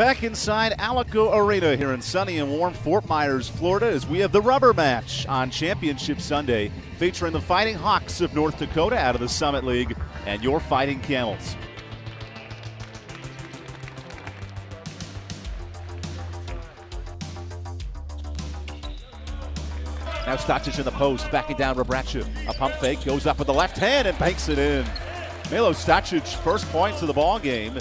Back inside Alico Arena here in sunny and warm Fort Myers, Florida, as we have the rubber match on Championship Sunday featuring the Fighting Hawks of North Dakota out of the Summit League and your Fighting Camels. Now Stocic in the post, backing down Rebraca. A pump fake, goes up with the left hand and banks it in. Milo Stocic, first points of the ball game.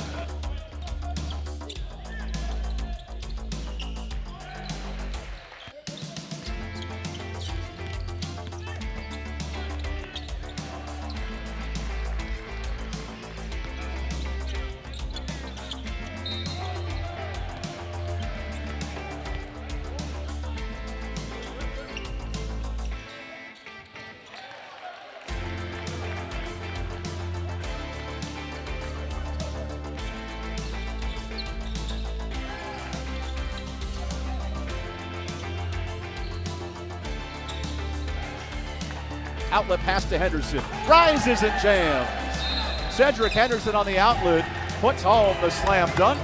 Outlet pass to Henderson. Rises and jams. Cedric Henderson on the outlet puts home the slam dunk.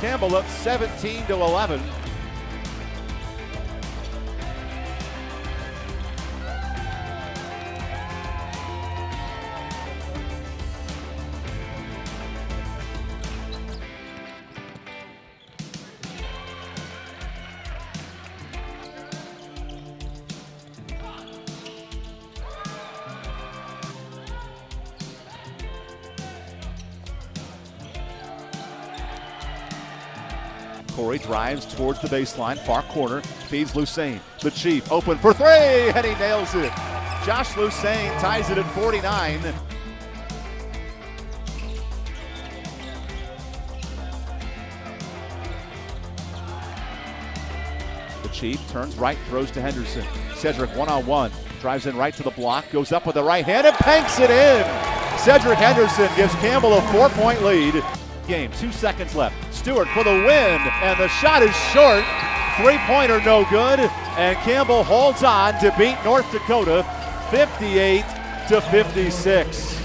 Campbell up 17 to 11. Corey drives towards the baseline, far corner, feeds Lucane. The Chief open for three, and he nails it. Josh Lucane ties it at 49. The Chief turns right, throws to Henderson. Cedric one on one, drives in right to the block, goes up with the right hand and banks it in. Cedric Henderson gives Campbell a four point lead. Game, two seconds left. Stewart for the win, and the shot is short. Three pointer no good, and Campbell holds on to beat North Dakota 58 to 56.